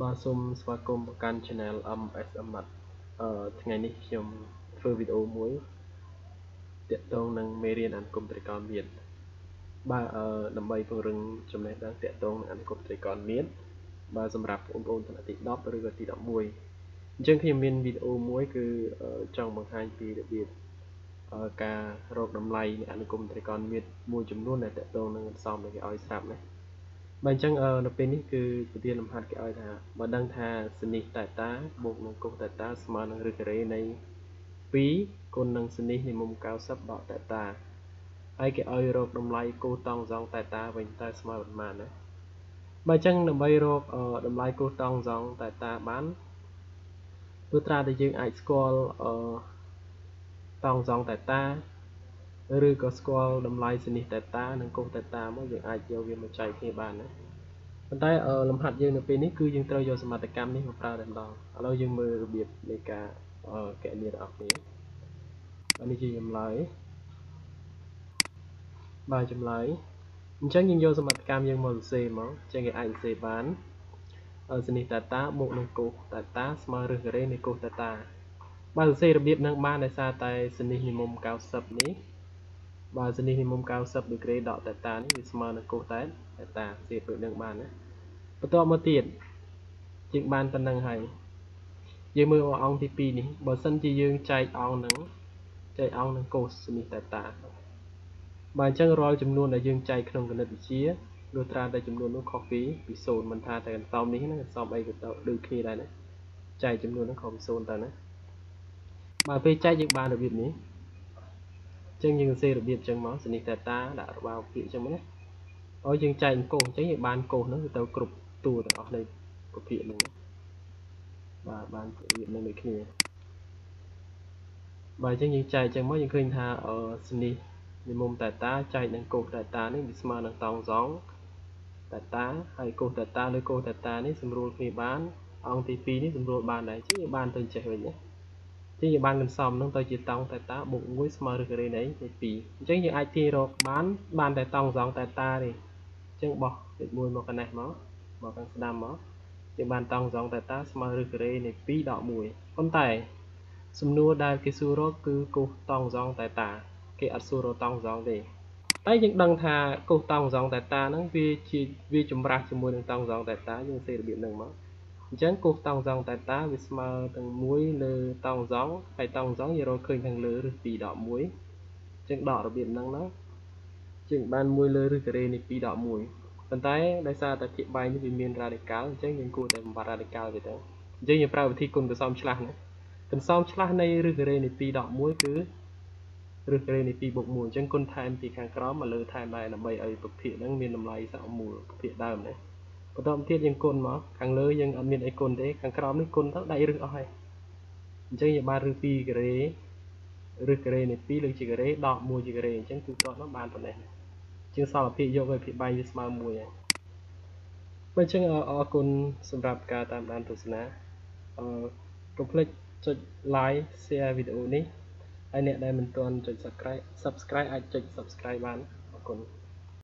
បាទសូមស្វាគមន៍មកកាន់ Channel MSM បាទអឺថ្ងៃនេះខ្ញុំធ្វើវីដេអូមួយទាក់ទងនឹងមេរៀនអនុគមត្រីកោណមានបាទអឺដើម្បីពង្រឹងចំណេះដឹងទាក់ទងនឹងអនុគមត្រីកោណមានបាទសម្រាប់បងប្អូនថ្នាក់ទី10ឬក៏ទី11អញ្ចឹងខ្ញុំមានវីដេអូមួយគឺចង់បង្ហាញពីរបៀបការរកតម្លៃនៃអនុគមត្រីកោណមានមួយចំនួនដែលទាក់ទងនឹងអន្សំដែលគេឲ្យស្រាប់ណា បាទអញ្ចឹងនៅពេលនេះគឺពទានលំហាត់គេឲ្យថាបើដឹងថាសនិះតែតាបូកនឹងកុសតែតាស្មើនឹងឬការ៉េនៃ2គុណនឹងសនិះនៃមុំ90ដកតែតាហើយគេឲ្យរកតម្លៃគោតង់សងតែតាវិញតើស្មើប៉ុន្មានណាបើអញ្ចឹងដើម្បីរកតម្លៃគោតង់សងតែតាបានទោះត្រាតែយើងអាចស្គាល់តង់សងតែតា ឬក៏ស្គាល់តម្លៃសនិះតេតានិងកុសតេតាមកយើងអាចយកវាមកចែកគ្នាបានណាប៉ុន្តែលំហាត់យើងនៅពេលនេះគឺយើងត្រូវយកសមត្ថកម្មនេះមកប្រើតែម្ដងឥឡូវយើងមើលរបៀបនៃការកណនីរបស់គ្នាបាទនេះជាចម្លើយបាទចម្លើយអញ្ចឹងយើងយកសមត្ថកម្មយើងមកសរសេរមកអញ្ចឹងគេអាចសរសេរបានសនិះតាតាបូកនឹងកុសតាតាស្មើឬការ៉េនៃកុសតាតាបាទសរសេររបៀបនឹងបានដោយសារតែសនិះនិមុំ90នេះ បើសនេះមុំ90ដឺក្រេដកតេតានេះវាស្មើនឹងកូសតែតេតាសៀបដូចនឹងបានណាបន្ទាប់មកទៀតយើងបានប៉ុណ្ណឹងហើយយើងមើលអង្គទី2នេះបើសិនជាយើងចែកអង្គនឹងចែកអង្គនឹងកូសនេះតេតាបើអញ្ចឹងរាល់ចំនួនដែលយើងចែកក្នុងគណិតវិទ្យាលុះត្រាតែចំនួននោះខុសពីពី0មិនថាតែអន្សំនេះណាអន្សំអីក៏ដូចគ្នាដែរណាចែកចំនួននោះខុសពី0ទៅណាបើពេលចែកយើងបានរបៀបនេះ ចឹងយើងសរសេររបៀបចឹងមកសនិតតាដាក់របបពាក្យចឹងមកណាឲ្យយើងចែកកោសចឹងយើងបានកោសហ្នឹងទៅគ្រប់តួទាំងអស់នៃប្រភេទហ្នឹងបាទបានរបៀបនឹងដូចគ្នាបាទអញ្ចឹងយើងចែកចឹងមកយើងឃើញថាអឺសនិនិមុំតេតាចែកនឹងកោសតេតានេះវាស្មើនឹងតង់សងតេតាហើយកោសតេតាលើកោសតេតានេះសម្រួលគ្នាបានអង្គទី2នេះសម្រួលបានដែរអញ្ចឹងយើងបានទៅចេះវិញណា ជាងយើងបានកន្សំនឹងទៅជាតង់តែតាបូក1ស្មើឬការ៉េនៃ2អញ្ចឹងយើងអាចទាញរកបានបានតែតង់សងតែតាទេអញ្ចឹងបោះលេខ1មកកណេះមកមកខាងស្ដាំមកយើងបានតង់សងតែតាស្មើឬការ៉េនៃ2ដក1ប៉ុន្តែសំណួរដែលគេសួររកគឺកុសតង់សងតែតាគេអត់សួររកតង់សងទេតែយើងដឹងថាកុសតង់សងតែតាហ្នឹងវាជាវាចម្រាស់ជាមួយនឹងតង់សងតែតាយើងសេរបៀបហ្នឹងមក អញ្ចឹងគូសតង់សងតែតាវាស្មើទាំង1លើតង់សងហើយតង់សងយើងរកឃើញខាងលើឬ2ដក1អញ្ចឹងដករបៀបហ្នឹងណាជាងបាន1លើឬការ៉េនៃ2ដក1ប៉ុន្តែដោយសារតែភាគបែកនេះវាមានរ៉ាឌីកាល់អញ្ចឹងយើងគួរតែបំបត្តិរ៉ាឌីកាល់វាទៅអញ្ចឹងយើងប្រើវិធីគុណកសំឆ្លាស់ណាកសំឆ្លាស់នៃឬការ៉េនៃ2ដក1គឺឬការ៉េនៃ2បូក1អញ្ចឹងគុណថែមពីខាងក្រោមមកលើថែមដែរដើម្បីឲ្យប្រភេទហ្នឹងមានតម្លៃសមមូលប្រភេទដើមណា បន្តទៀតយើងគុណមកខាងលើយើងអត់មានអីគុណទេខាងក្រោមនេះគុណទៅដៃរឹសអស់ហើយអញ្ចឹងយើងបានរឹស2ការ៉េរឹសការ៉េនៃ2លើជាការ៉េដក1ជាការ៉េអញ្ចឹងគឺតោះនោះបានប៉ុណ្ណេះជាងសល់ភាគយកឲ្យភាគបែងវាស្មើ1ហើយបើអញ្ចឹងអរគុណសម្រាប់ការតាមដានទស្សនាអឺកុំភ្លេចចុច like share វីដេអូនេះហើយអ្នកដែលមិនទាន់ចុច subscribe subscribe អាចចុច subscribe បានអរគុណ